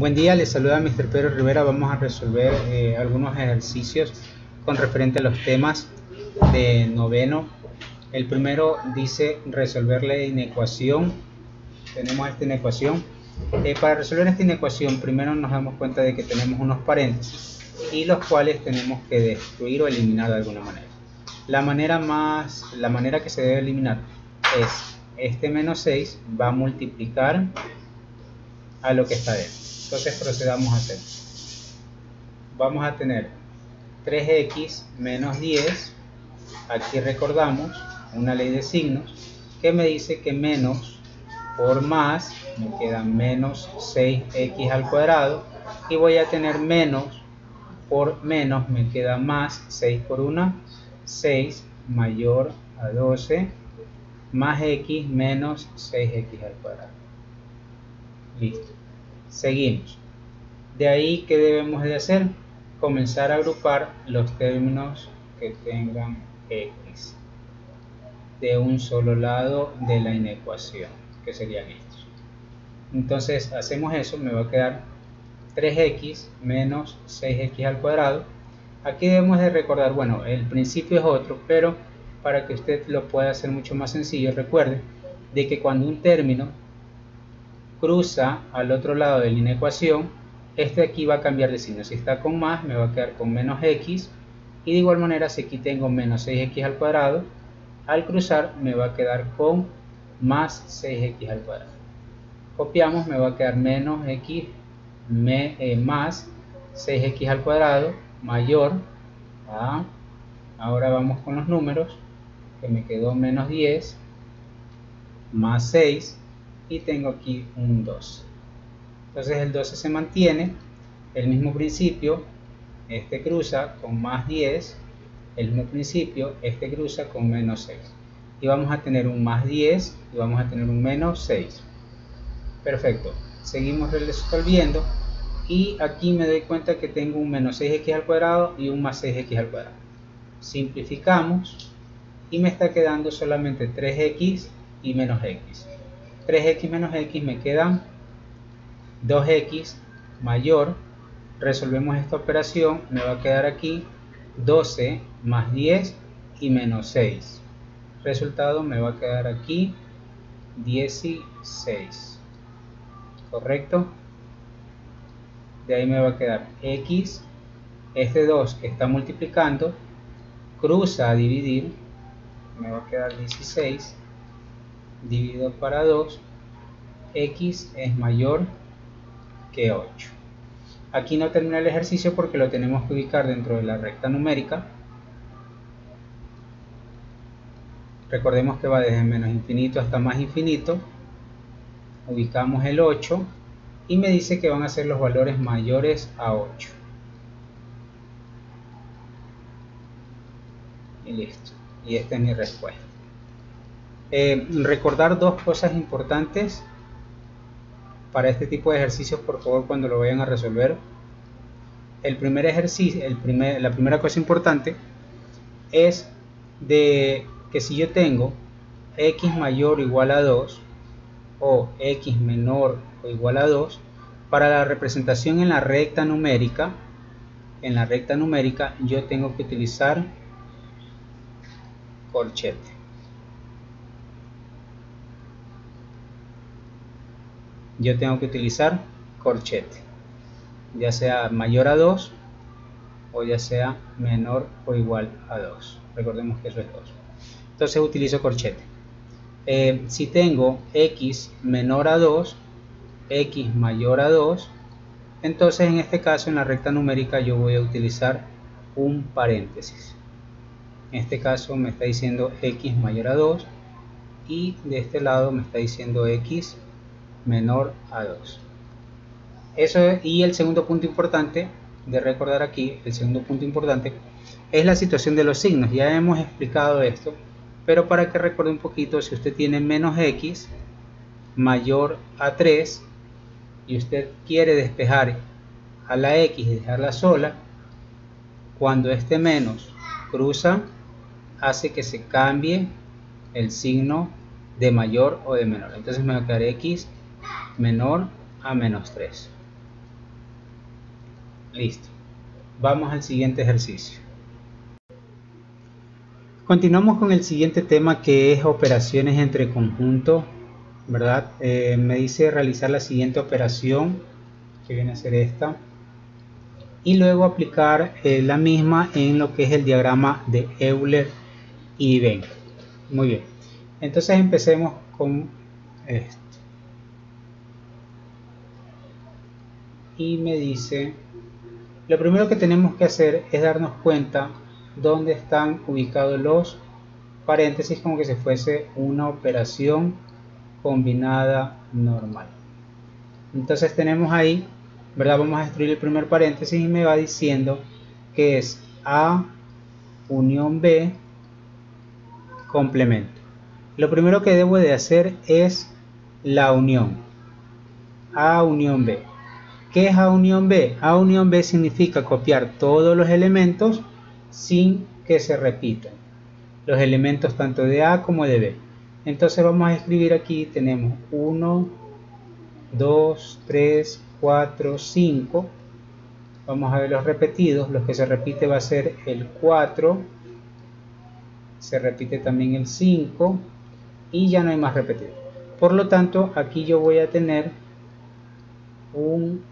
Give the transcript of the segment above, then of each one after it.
Buen día, les saluda Mr. Pedro Rivera. Vamos a resolver eh, algunos ejercicios con referente a los temas de noveno. El primero dice resolver la inecuación. Tenemos esta inecuación. Eh, para resolver esta inecuación, primero nos damos cuenta de que tenemos unos paréntesis y los cuales tenemos que destruir o eliminar de alguna manera. La manera más, la manera que se debe eliminar es este menos 6 va a multiplicar a lo que está dentro. Entonces procedamos a hacer. Vamos a tener 3x menos 10. Aquí recordamos una ley de signos que me dice que menos por más me queda menos 6x al cuadrado y voy a tener menos por menos me queda más 6 por 1 6 mayor a 12 más x menos 6x al cuadrado listo Seguimos. De ahí, ¿qué debemos de hacer? Comenzar a agrupar los términos que tengan x de un solo lado de la inecuación, que serían estos. Entonces, hacemos eso, me va a quedar 3x menos 6x al cuadrado. Aquí debemos de recordar, bueno, el principio es otro, pero para que usted lo pueda hacer mucho más sencillo, recuerde de que cuando un término cruza al otro lado de la inecuación, este aquí va a cambiar de signo. Si está con más, me va a quedar con menos x. Y de igual manera, si aquí tengo menos 6x al cuadrado, al cruzar me va a quedar con más 6x al cuadrado. Copiamos, me va a quedar menos x eh, más 6x al cuadrado mayor. Ahora vamos con los números, que me quedó menos 10 más 6 y tengo aquí un 12 entonces el 12 se mantiene el mismo principio este cruza con más 10 el mismo principio este cruza con menos 6 y vamos a tener un más 10 y vamos a tener un menos 6 perfecto. Seguimos resolviendo y aquí me doy cuenta que tengo un menos 6x al cuadrado y un más 6x al cuadrado. Simplificamos y me está quedando solamente 3x y menos x 3x menos x me queda 2x mayor. Resolvemos esta operación me va a quedar aquí 12 más 10 y menos 6 resultado me va a quedar aquí 16 correcto de ahí me va a quedar x. Este 2 que está multiplicando cruza a dividir me va a quedar 16 dividido para 2, x es mayor que 8. Aquí no termina el ejercicio porque lo tenemos que ubicar dentro de la recta numérica. Recordemos que va desde menos infinito hasta más infinito. Ubicamos el 8 y me dice que van a ser los valores mayores a 8. Y listo. Y esta es mi respuesta. Eh, recordar dos cosas importantes para este tipo de ejercicios, por favor, cuando lo vayan a resolver. El primer ejercicio, la primera cosa importante es de que si yo tengo x mayor o igual a 2 o x menor o igual a 2, para la representación en la recta numérica, en la recta numérica yo tengo que utilizar corchete. Yo tengo que utilizar corchete, ya sea mayor a 2 o ya sea menor o igual a 2. Recordemos que eso es 2. Entonces utilizo corchete. Eh, si tengo x menor a 2, x mayor a 2, entonces en este caso en la recta numérica yo voy a utilizar un paréntesis. En este caso me está diciendo x mayor a 2 y de este lado me está diciendo x menor a 2. Eso y el segundo punto importante de recordar aquí, el segundo punto importante es la situación de los signos. Ya hemos explicado esto, pero para que recuerde un poquito, si usted tiene menos x mayor a 3 y usted quiere despejar a la x y dejarla sola, cuando este menos cruza, hace que se cambie el signo de mayor o de menor. Entonces me va a quedar x menor a menos 3. Listo. Vamos al siguiente ejercicio. Continuamos con el siguiente tema que es operaciones entre conjuntos, ¿verdad? Eh, me dice realizar la siguiente operación, que viene a ser esta, y luego aplicar eh, la misma en lo que es el diagrama de Euler y Venn. Muy bien, entonces empecemos con esto. Y me dice, lo primero que tenemos que hacer es darnos cuenta dónde están ubicados los paréntesis como que se fuese una operación combinada normal. Entonces tenemos ahí ¿verdad? Vamos a destruir el primer paréntesis y me va diciendo que es A unión B complemento. Lo primero que debo de hacer es la unión. A unión B. ¿Qué es A unión B? A unión B significa copiar todos los elementos sin que se repitan. Los elementos tanto de A como de B. Entonces vamos a escribir aquí, tenemos 1, 2, 3, 4, 5. Vamos a ver los repetidos. Los que se repite va a ser el 4. Se repite también el 5. Y ya no hay más repetidos. Por lo tanto, aquí yo voy a tener un...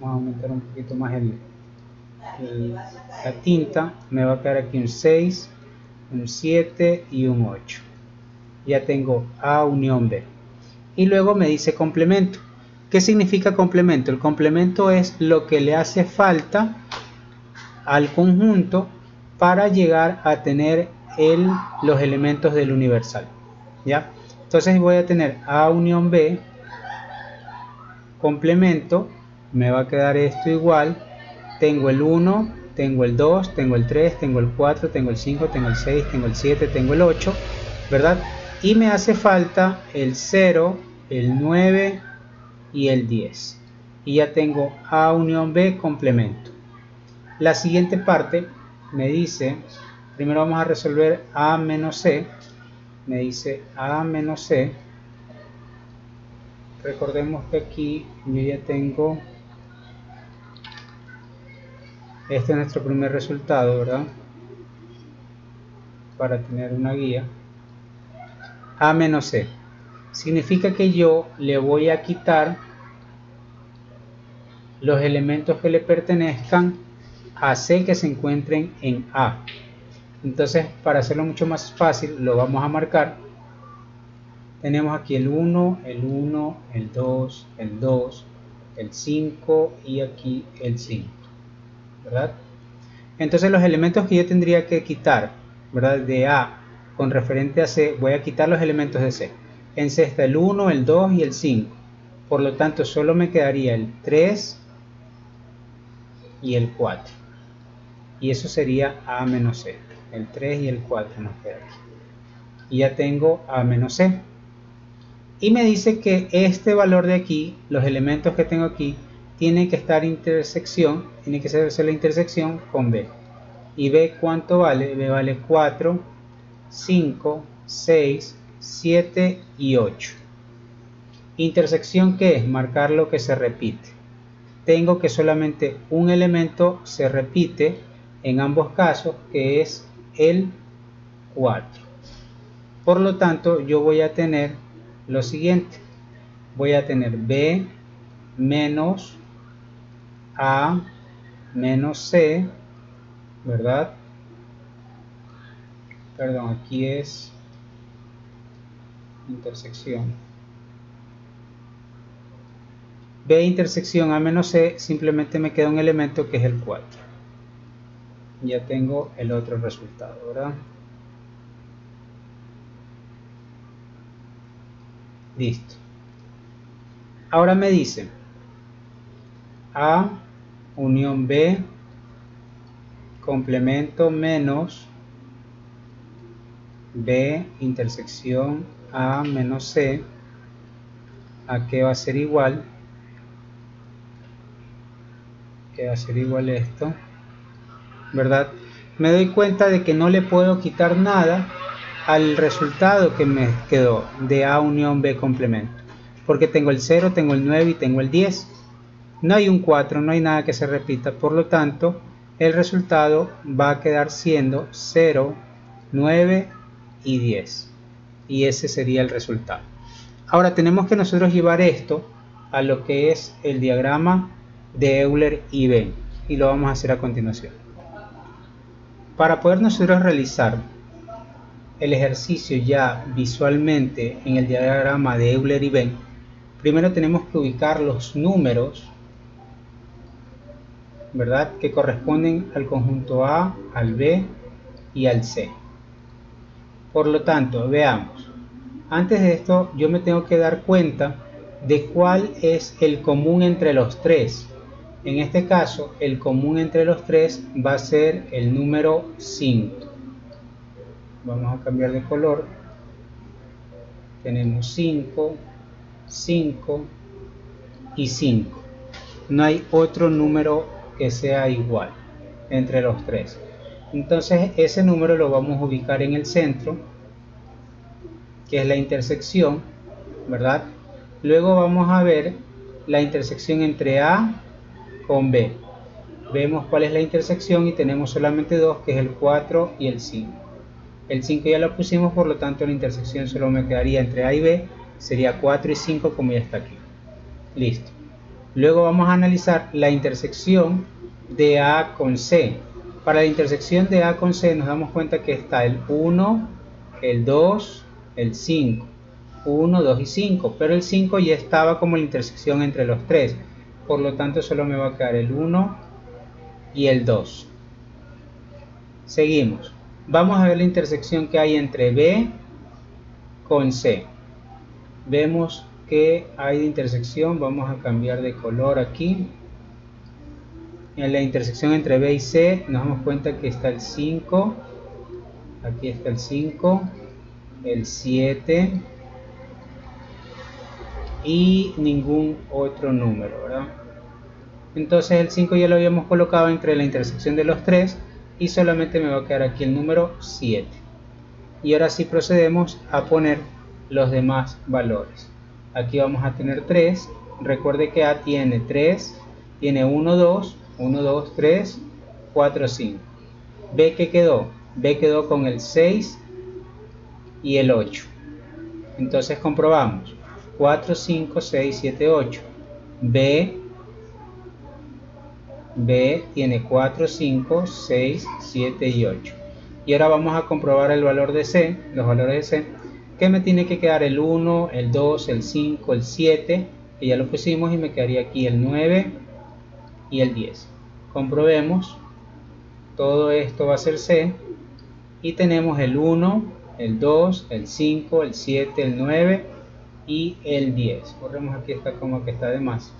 Vamos a aumentar un poquito más el, la tinta. Me va a quedar aquí un 6, un 7 y un 8. Ya tengo A unión B. Y luego me dice complemento. ¿Qué significa complemento? El complemento es lo que le hace falta al conjunto para llegar a tener el, los elementos del universal. ¿ya? Entonces voy a tener A unión B, complemento, me va a quedar esto igual, tengo el 1, tengo el 2, tengo el 3, tengo el 4, tengo el 5, tengo el 6, tengo el 7, tengo el 8, ¿verdad? Y me hace falta el 0, el 9, y el 10 y ya tengo A unión B complemento. La siguiente parte me dice primero vamos a resolver A menos C. Me dice A menos C. Recordemos que aquí yo ya tengo este es nuestro primer resultado verdad para tener una guía A menos C significa que yo le voy a quitar los elementos que le pertenezcan a C que se encuentren en A. Entonces, para hacerlo mucho más fácil, lo vamos a marcar. Tenemos aquí el 1, el 1, el 2, el 2, el 5 y aquí el 5. Entonces los elementos que yo tendría que quitar. De A con referente a C, voy a quitar los elementos de C en C está el 1, el 2 y el 5. Por lo tanto, solo me quedaría el 3 y el 4. Y eso sería A menos C. El 3 y el 4 nos queda aquí. Y ya tengo A menos C. Y me dice que este valor de aquí, los elementos que tengo aquí, tiene que estar intersección, tiene que ser la intersección con B. ¿Y B cuánto vale? B vale 4, 5, 6, 7 y 8. Intersección que es marcar lo que se repite. Tengo que solamente un elemento se repite en ambos casos que es el 4. Por lo tanto yo voy a tener lo siguiente. Voy a tener B menos A menos C, ¿verdad? Perdón, aquí es intersección. B intersección A menos C, simplemente me queda un elemento que es el 4. Ya tengo el otro resultado, ¿verdad? Listo. Ahora me dice A unión B complemento menos B intersección a menos C, a qué va a ser igual, que va a ser igual esto, ¿verdad? Me doy cuenta de que no le puedo quitar nada al resultado que me quedó de A unión B complemento, porque tengo el 0, tengo el 9 y tengo el 10. No hay un 4, no hay nada que se repita, por lo tanto el resultado va a quedar siendo 0, 9 y 10. Y ese sería el resultado. Ahora tenemos que nosotros llevar esto a lo que es el diagrama de Euler y Ben y lo vamos a hacer a continuación. Para poder nosotros realizar el ejercicio ya visualmente en el diagrama de Euler y Ben, primero tenemos que ubicar los números, ¿verdad? Que corresponden al conjunto A, al B y al C. Por lo tanto, veamos. Antes de esto, yo me tengo que dar cuenta de cuál es el común entre los tres. En este caso, el común entre los tres va a ser el número 5. Vamos a cambiar de color. Tenemos 5, 5 y 5. No hay otro número que sea igual entre los tres. Entonces ese número lo vamos a ubicar en el centro, que es la intersección, ¿verdad? Luego vamos a ver la intersección entre A con B. Vemos cuál es la intersección y tenemos solamente dos, que es el 4 y el 5. El 5 ya lo pusimos, por lo tanto la intersección solo me quedaría entre A y B, sería 4 y 5 como ya está aquí. Listo. Luego vamos a analizar la intersección de A con C. Para la intersección de A con C nos damos cuenta que está el 1, el 2, el 5. 1, 2 y 5, pero el 5 ya estaba como la intersección entre los tres por lo tanto solo me va a quedar el 1 y el 2. Seguimos. Vamos a ver la intersección que hay entre B con C. Vemos que hay de intersección, vamos a cambiar de color aquí. En la intersección entre B y C nos damos cuenta que está el 5, aquí está el 5, el 7, y ningún otro número, ¿verdad? Entonces el 5 ya lo habíamos colocado entre la intersección de los 3 y solamente me va a quedar aquí el número 7. Y ahora sí procedemos a poner los demás valores. Aquí vamos a tener 3. Recuerde que A tiene 3, tiene 1, 2, 1, 2, 3, 4, 5. B que quedó, B quedó con el 6 y el 8. Entonces comprobamos. 4, 5, 6, 7, 8. B, B tiene 4, 5, 6, 7 y 8. Y ahora vamos a comprobar el valor de C, los valores de C, que me tiene que quedar el 1, el 2, el 5, el 7, que ya lo pusimos y me quedaría aquí el 9 y el 10. Comprobemos, todo esto va a ser C, y tenemos el 1, el 2, el 5, el 7, el 9 y el 10. Corremos aquí esta como que está de más.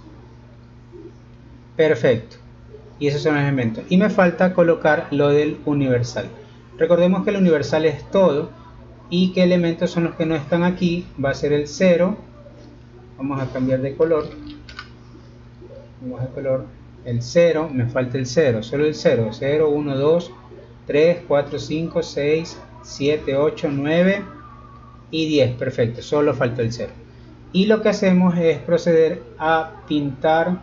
Perfecto. Y esos son los elementos. Y me falta colocar lo del universal. Recordemos que el universal es todo y qué elementos son los que no están aquí. Va a ser el 0. Vamos a cambiar de color. Vamos a color. El 0, me falta el 0, solo el 0. 0, 1, 2, 3, 4, 5, 6, 7, 8, 9 y 10, perfecto, solo falta el 0. Y lo que hacemos es proceder a pintar,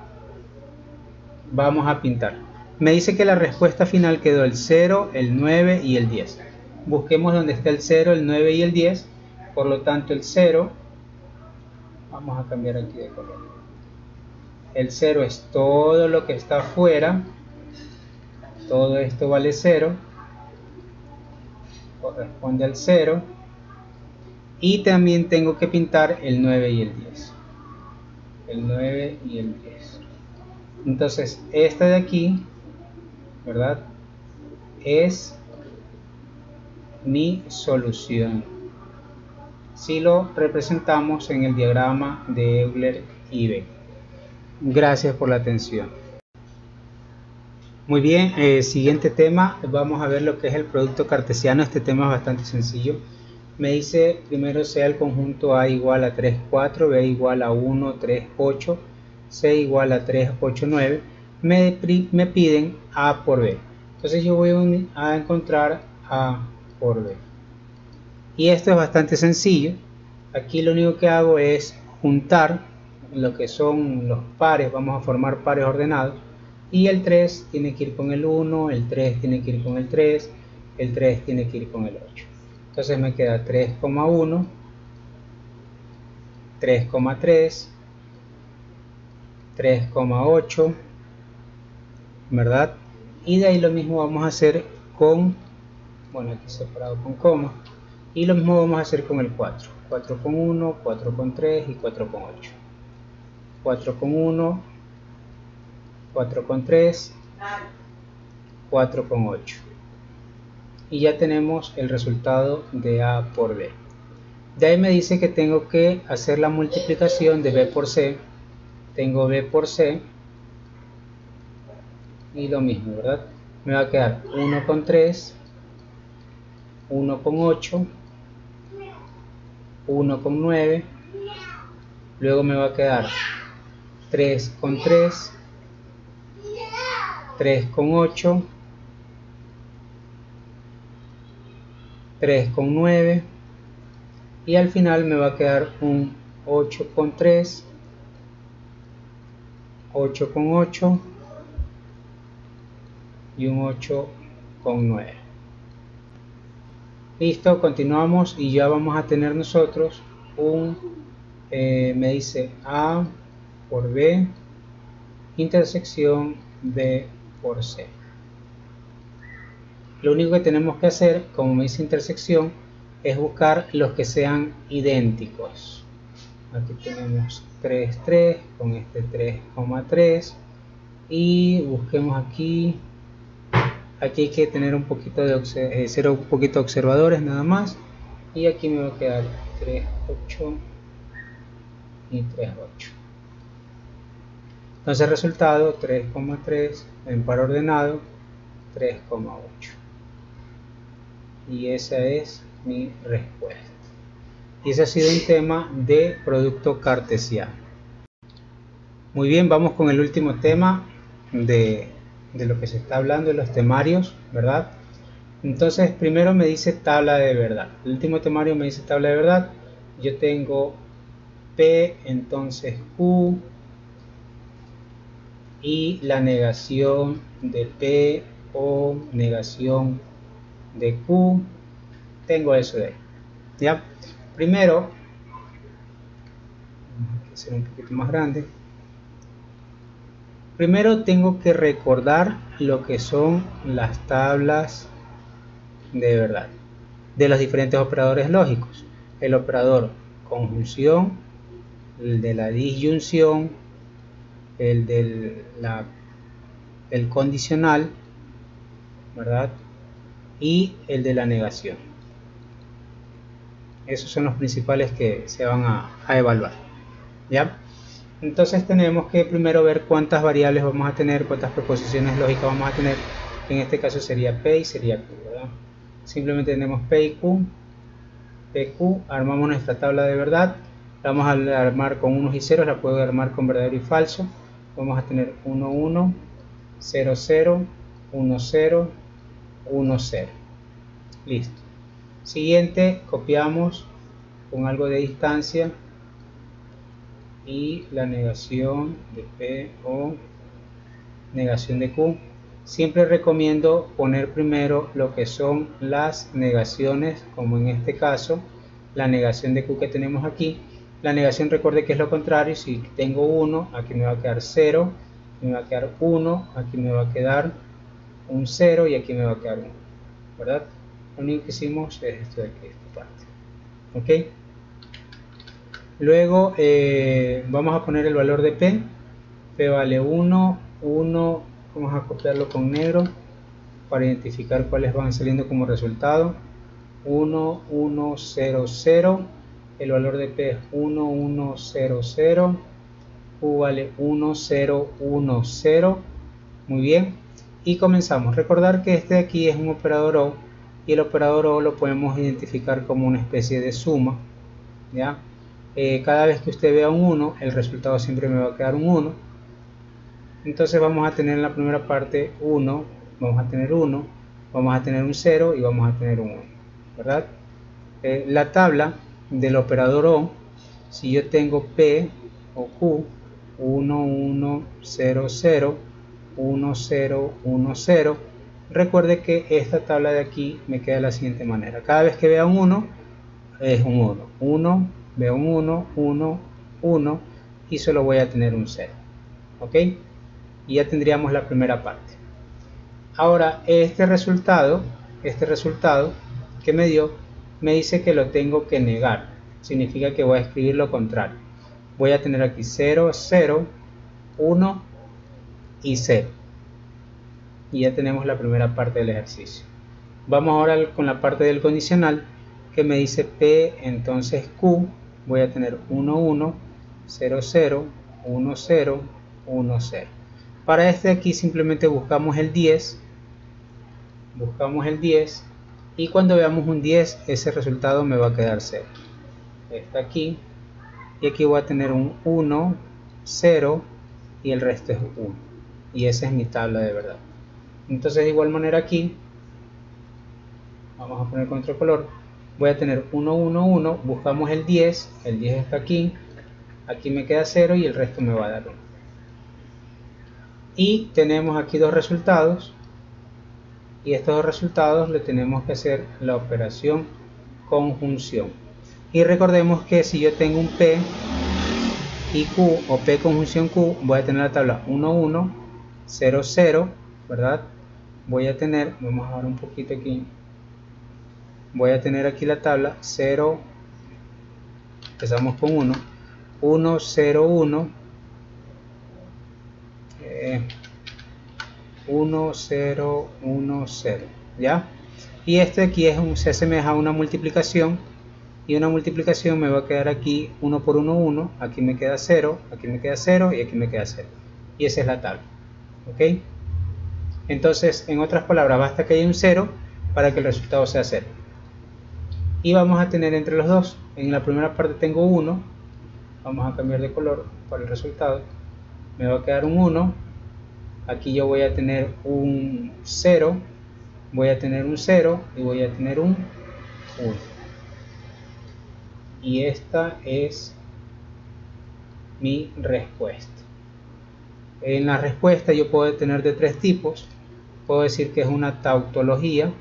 vamos a pintar. Me dice que la respuesta final quedó el 0, el 9 y el 10. Busquemos donde está el 0, el 9 y el 10. Por lo tanto el 0, vamos a cambiar aquí de color. El 0 es todo lo que está afuera. Todo esto vale 0. Corresponde al 0 y también tengo que pintar el 9 y el 10 el 9 y el 10 entonces esta de aquí verdad es mi solución. Si lo representamos en el diagrama de Euler y B gracias por la atención. Muy bien, eh, siguiente tema, vamos a ver lo que es el producto cartesiano. Este tema es bastante sencillo. Me dice primero sea el conjunto A igual a 3, 4, B igual a 1, 3, 8, C igual a 3, 8, 9, me, me piden A por B. Entonces yo voy a encontrar A por B. Y esto es bastante sencillo. Aquí lo único que hago es juntar lo que son los pares, vamos a formar pares ordenados. Y el 3 tiene que ir con el 1, el 3 tiene que ir con el 3, el 3 tiene que ir con el 8. Entonces me queda 3,1, 3,3, 3,8, ¿verdad? Y de ahí lo mismo vamos a hacer con, bueno aquí separado con coma, y lo mismo vamos a hacer con el 4, 4,1, 4,3 y 4,8. 4,1, 4,3, 4,8. Y ya tenemos el resultado de A por B. De ahí me dice que tengo que hacer la multiplicación de B por C. Tengo B por C. Y lo mismo, ¿verdad? Me va a quedar 1 con 3, 1 con 8, 1 con 9. Luego me va a quedar 3 con 3, 3 con 8, 3 con 9 y al final me va a quedar un 8 con 3 8 con 8 y un 8 con 9 listo continuamos y ya vamos a tener nosotros un eh, me dice A por B intersección B por C lo único que tenemos que hacer como me dice intersección es buscar los que sean idénticos. Aquí tenemos 3, 3 con este 3,3 y busquemos aquí. Aquí hay que tener un poquito de eh, ser un poquito observadores nada más y aquí me va a quedar 3, 8 y 3, 8. Entonces resultado 3,3 en par ordenado 3,8 y esa es mi respuesta. Y ese ha sido un tema de producto cartesiano. Muy bien, vamos con el último tema de, de lo que se está hablando de los temarios, ¿verdad? Entonces, primero me dice tabla de verdad. El último temario me dice tabla de verdad. Yo tengo P, entonces Q, y la negación de P o negación de Q tengo eso de ahí. ¿Ya? Primero, vamos a hacer un poquito más grande. Primero tengo que recordar lo que son las tablas de verdad de los diferentes operadores lógicos. El operador conjunción, el de la disyunción, el del el condicional, ¿verdad? Y el de la negación. Esos son los principales que se van a, evaluar. ¿Ya? Entonces tenemos que primero ver cuántas variables vamos a tener, cuántas proposiciones lógicas vamos a tener. En este caso sería P y sería Q. Simplemente tenemos P y Q. PQ, armamos nuestra tabla de verdad. La vamos a armar con unos y ceros, la puedo armar con verdadero y falso. Vamos a tener 1, 1, 0, 0, 1, 0, 1, 0. Listo. Siguiente, copiamos con algo de distancia y la negación de P o negación de Q. Siempre recomiendo poner primero lo que son las negaciones, como en este caso, la negación de Q que tenemos aquí. La negación recuerde que es lo contrario, si tengo 1, aquí me va a quedar 0, me va a quedar 1, aquí me va a quedar un 0 y aquí me va a quedar 1, ¿verdad? lo único que hicimos es esto de aquí, esta parte ok luego eh, vamos a poner el valor de p. P vale 1 1 vamos a copiarlo con negro para identificar cuáles van saliendo como resultado. 1 1 0 0 el valor de p es 1 1 0 0 q vale 1 0 1 0 muy bien. Y comenzamos. Recordar que este de aquí es un operador O y el operador O lo podemos identificar como una especie de suma ¿ya? Eh, cada vez que usted vea un 1 el resultado siempre me va a quedar un 1 entonces vamos a tener en la primera parte 1 vamos a tener 1 vamos a tener un 0 y vamos a tener un 1 ¿verdad? Eh, la tabla del operador O si yo tengo P o Q 1100 1010 recuerde que esta tabla de aquí me queda de la siguiente manera. Cada vez que vea un 1 es un 1 1 veo un 1 1 1 y solo voy a tener un 0 ok y ya tendríamos la primera parte. Ahora este resultado este resultado que me dio me dice que lo tengo que negar. Significa que voy a escribir lo contrario. Voy a tener aquí 0 0 1 y 0 y ya tenemos la primera parte del ejercicio. Vamos ahora con la parte del condicional que me dice P entonces Q voy a tener 1 1 0 0 1 0 1 0 para este aquí simplemente buscamos el 10 buscamos el 10 y cuando veamos un 10 ese resultado me va a quedar 0 está aquí y aquí voy a tener un 1 0 y el resto es 1 y esa es mi tabla de verdad. Entonces de igual manera aquí vamos a poner con otro color voy a tener 1 1 1 buscamos el 10 el 10 está aquí aquí me queda 0 y el resto me va a dar 1 y tenemos aquí dos resultados y estos dos resultados le tenemos que hacer la operación conjunción. Y recordemos que si yo tengo un P y Q o P conjunción Q voy a tener la tabla 1 1 0 0 verdad voy a tener vamos a ver un poquito aquí voy a tener aquí la tabla 0 empezamos con 1 1 0 1 1 0 1 0 ya y este aquí es un, se asemeja a una multiplicación y una multiplicación me va a quedar aquí 1 por 1 1 aquí me queda 0 aquí me queda 0 y aquí me queda 0 y esa es la tabla ok entonces en otras palabras basta que haya un 0 para que el resultado sea 0 y vamos a tener entre los dos. En la primera parte tengo 1 vamos a cambiar de color para el resultado. Me va a quedar un 1 aquí yo voy a tener un 0 voy a tener un 0 y voy a tener un 1 y esta es mi respuesta. En la respuesta yo puedo tener de tres tipos. Puedo decir que es una tautología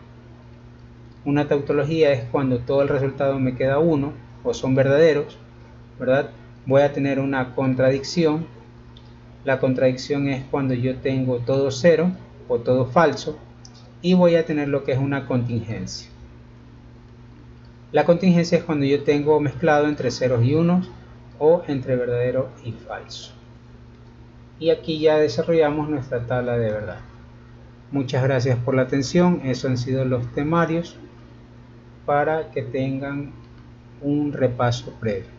una tautología es cuando todo el resultado me queda 1 o son verdaderos verdad voy a tener una contradicción la contradicción es cuando yo tengo todo cero o todo falso y voy a tener lo que es una contingencia. La contingencia es cuando yo tengo mezclado entre ceros y unos o entre verdadero y falso. Y aquí ya desarrollamos nuestra tabla de verdad. Muchas gracias por la atención. Esos han sido los temarios para que tengan un repaso previo.